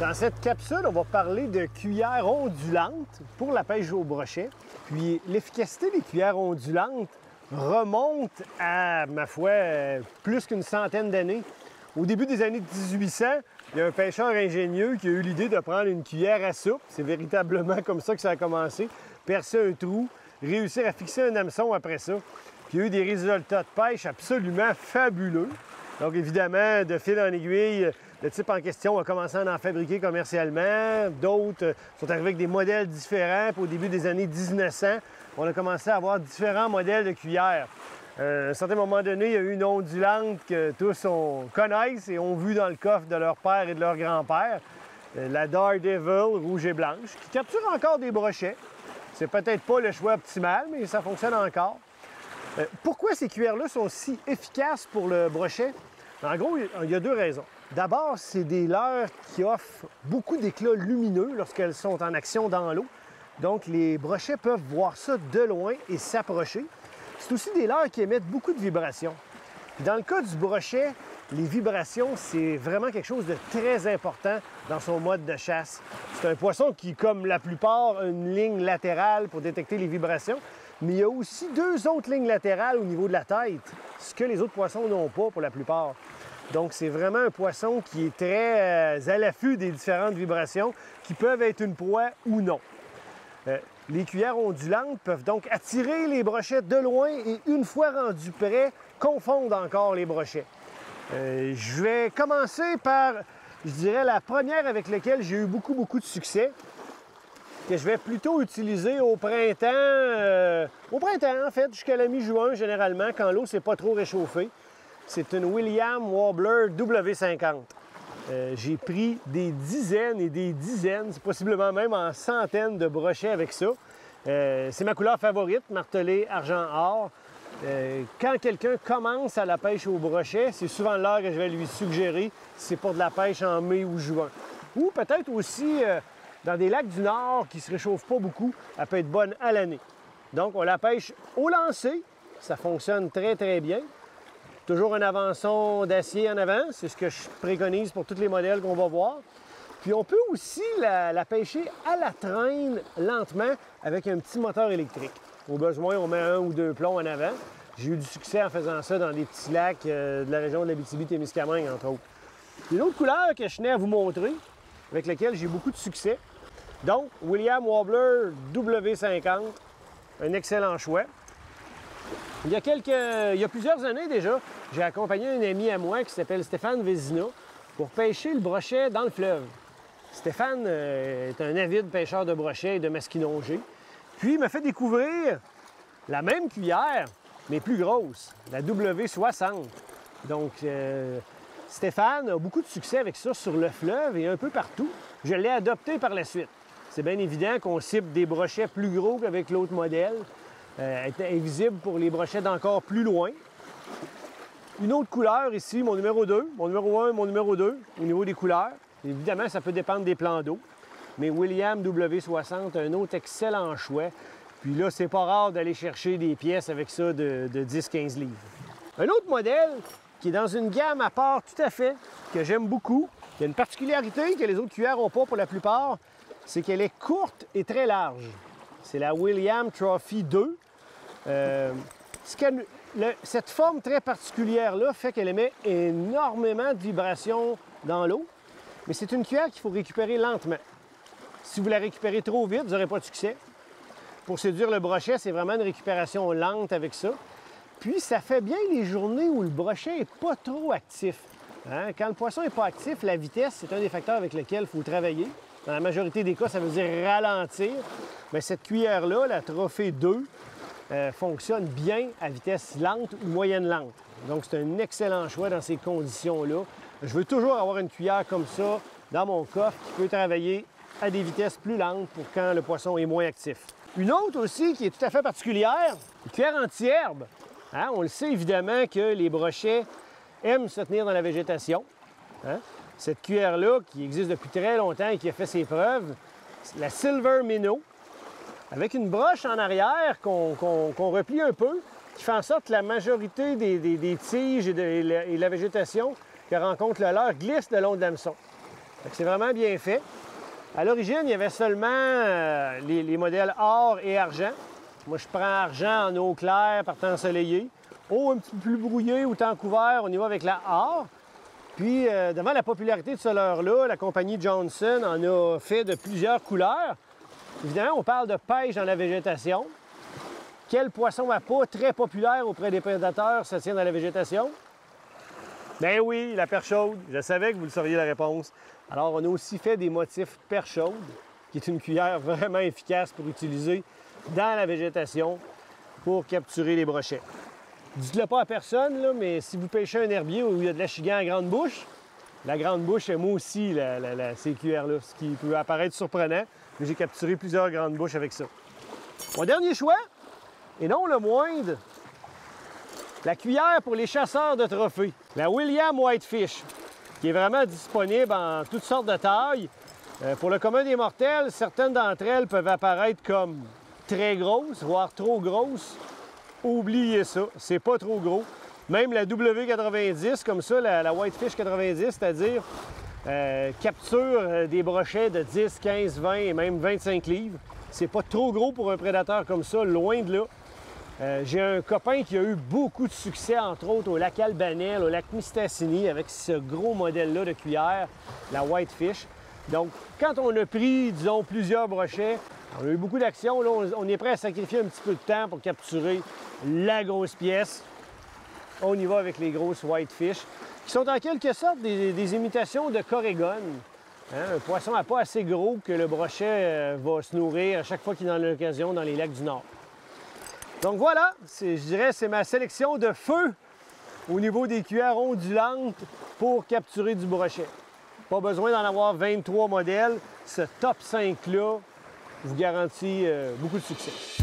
Dans cette capsule, on va parler de cuillères ondulantes pour la pêche au brochet. Puis l'efficacité des cuillères ondulantes remonte à, ma foi, plus qu'une centaine d'années. Au début des années 1800, il y a un pêcheur ingénieux qui a eu l'idée de prendre une cuillère à soupe. C'est véritablement comme ça que ça a commencé. Percer un trou, réussir à fixer un hameçon après ça. Puis il a eu des résultats de pêche absolument fabuleux. Donc évidemment, de fil en aiguille, le type en question a commencé à en fabriquer commercialement. D'autres sont arrivés avec des modèles différents. Puis au début des années 1900, on a commencé à avoir différents modèles de cuillères. Euh, à un certain moment donné, il y a eu une ondulante que tous on connaissent et ont vu dans le coffre de leur père et de leur grand-père, euh, la Daredevil rouge et blanche, qui capture encore des brochets. C'est peut-être pas le choix optimal, mais ça fonctionne encore. Euh, pourquoi ces cuillères-là sont si efficaces pour le brochet? En gros, il y a deux raisons. D'abord, c'est des leurres qui offrent beaucoup d'éclats lumineux lorsqu'elles sont en action dans l'eau. Donc, les brochets peuvent voir ça de loin et s'approcher. C'est aussi des leurres qui émettent beaucoup de vibrations. Dans le cas du brochet, les vibrations, c'est vraiment quelque chose de très important dans son mode de chasse. C'est un poisson qui, comme la plupart, a une ligne latérale pour détecter les vibrations, mais il y a aussi deux autres lignes latérales au niveau de la tête, ce que les autres poissons n'ont pas pour la plupart. Donc, c'est vraiment un poisson qui est très euh, à l'affût des différentes vibrations qui peuvent être une proie ou non. Euh, les cuillères ondulantes peuvent donc attirer les brochettes de loin et une fois rendus prêts, confondre encore les brochets. Euh, je vais commencer par, je dirais, la première avec laquelle j'ai eu beaucoup, beaucoup de succès, que je vais plutôt utiliser au printemps, au printemps en fait, jusqu'à la mi-juin généralement, quand l'eau s'est pas trop réchauffée. C'est une William Wobbler W50. Euh, j'ai pris des dizaines et des dizaines, possiblement même en centaines de brochets avec ça. Euh, c'est ma couleur favorite, martelé argent-or. Euh, quand quelqu'un commence à la pêche au brochet, c'est souvent l'heure que je vais lui suggérer si c'est pour de la pêche en mai ou juin. Ou peut-être aussi dans des lacs du Nord qui ne se réchauffent pas beaucoup, elle peut être bonne à l'année. Donc, on la pêche au lancer. Ça fonctionne très, très bien. Toujours un avançon d'acier en avant, c'est ce que je préconise pour tous les modèles qu'on va voir. Puis on peut aussi la, pêcher à la traîne lentement avec un petit moteur électrique. Au besoin, on met un ou deux plombs en avant. J'ai eu du succès en faisant ça dans des petits lacs euh, de la région de l'Abitibi-Témiscamingue, entre autres. Une autre couleur que je tenais à vous montrer, avec laquelle j'ai beaucoup de succès. Donc, William Wobbler W50, un excellent choix. Il y a, quelques, il y a plusieurs années déjà, j'ai accompagné un ami à moi qui s'appelle Stéphane Vézina pour pêcher le brochet dans le fleuve. Stéphane euh, est un avide pêcheur de brochets et de masquinongés. Puis il m'a fait découvrir la même cuillère, mais plus grosse, la W60. Donc, euh, Stéphane a beaucoup de succès avec ça sur le fleuve et un peu partout. Je l'ai adopté par la suite. C'est bien évident qu'on cible des brochets plus gros qu'avec l'autre modèle. Euh, est invisible pour les brochettes d'encore plus loin. Une autre couleur ici, mon numéro 2, mon numéro 1, mon numéro 2, au niveau des couleurs. Évidemment, ça peut dépendre des plans d'eau. Mais William W60, un autre excellent choix. Puis là, c'est pas rare d'aller chercher des pièces avec ça de, de 10-15 livres. Un autre modèle qui est dans une gamme à part tout à fait, que j'aime beaucoup, qui a une particularité que les autres cuillères n'ont pas pour la plupart, c'est qu'elle est courte et très large. C'est la William Trophy 2. Euh, cette forme très particulière-là fait qu'elle émet énormément de vibrations dans l'eau, mais c'est une cuillère qu'il faut récupérer lentement. Si vous la récupérez trop vite, vous n'aurez pas de succès. Pour séduire le brochet, c'est vraiment une récupération lente avec ça. Puis, ça fait bien les journées où le brochet n'est pas trop actif. Hein? Quand le poisson n'est pas actif, la vitesse, c'est un des facteurs avec lesquels il faut travailler. Dans la majorité des cas, ça veut dire ralentir. Mais cette cuillère-là, la Trophée 2, euh, fonctionne bien à vitesse lente ou moyenne lente. Donc, c'est un excellent choix dans ces conditions-là. Je veux toujours avoir une cuillère comme ça dans mon coffre qui peut travailler à des vitesses plus lentes pour quand le poisson est moins actif. Une autre aussi qui est tout à fait particulière, une cuillère anti-herbe. Hein, on le sait évidemment que les brochets aiment se tenir dans la végétation. Hein? Cette cuillère-là, qui existe depuis très longtemps et qui a fait ses preuves, la Silver Minnow, avec une broche en arrière qu'on replie un peu, qui fait en sorte que la majorité des, tiges et, de, la, végétation que rencontre le leurre glisse le long de l'hameçon. C'est vraiment bien fait. À l'origine, il y avait seulement euh, les, les modèles or et argent. Moi, je prends argent en eau claire par temps ensoleillé. Eau un petit peu plus brouillée ou temps couvert, on y va avec la or. Puis, euh, devant la popularité de ce leurre-là, la compagnie Johnson en a fait de plusieurs couleurs. Évidemment, on parle de pêche dans la végétation. Quel poisson à pas très populaire auprès des prédateurs se tient dans la végétation? Ben oui, la perche chaude. Je savais que vous le sauriez la réponse. Alors, on a aussi fait des motifs perche chaude, qui est une cuillère vraiment efficace pour utiliser dans la végétation pour capturer les brochets. Dites-le pas à personne, mais si vous pêchez un herbier où il y a de l'achigan à grande bouche, la grande bouche aime aussi la, ces cuillères-là, ce qui peut apparaître surprenant, mais j'ai capturé plusieurs grandes bouches avec ça. Mon dernier choix, et non le moindre, la cuillère pour les chasseurs de trophées, la William Whitefish, qui est vraiment disponible en toutes sortes de tailles. Euh, pour le commun des mortels, certaines d'entre elles peuvent apparaître comme très grosses, voire trop grosses. Oubliez ça, c'est pas trop gros. Même la W90, comme ça, la, Whitefish 90, c'est-à-dire euh, capture euh, des brochets de 10, 15, 20 et même 25 livres. C'est pas trop gros pour un prédateur comme ça, loin de là. Euh, j'ai un copain qui a eu beaucoup de succès, entre autres au lac Albanel, au lac Mistassini, avec ce gros modèle-là de cuillère, la Whitefish. Donc, quand on a pris, disons, plusieurs brochets, on a eu beaucoup d'actions. On est prêt à sacrifier un petit peu de temps pour capturer la grosse pièce. On y va avec les grosses Whitefish, qui sont en quelque sorte des, imitations de Corrigan. Hein, un poisson à pas assez gros que le brochet euh, va se nourrir à chaque fois qu'il en a l'occasion dans les lacs du Nord. Donc voilà, je dirais c'est ma sélection de feu au niveau des cuillères ondulantes pour capturer du brochet. Pas besoin d'en avoir 23 modèles. Ce top 5-là vous garantit euh, beaucoup de succès.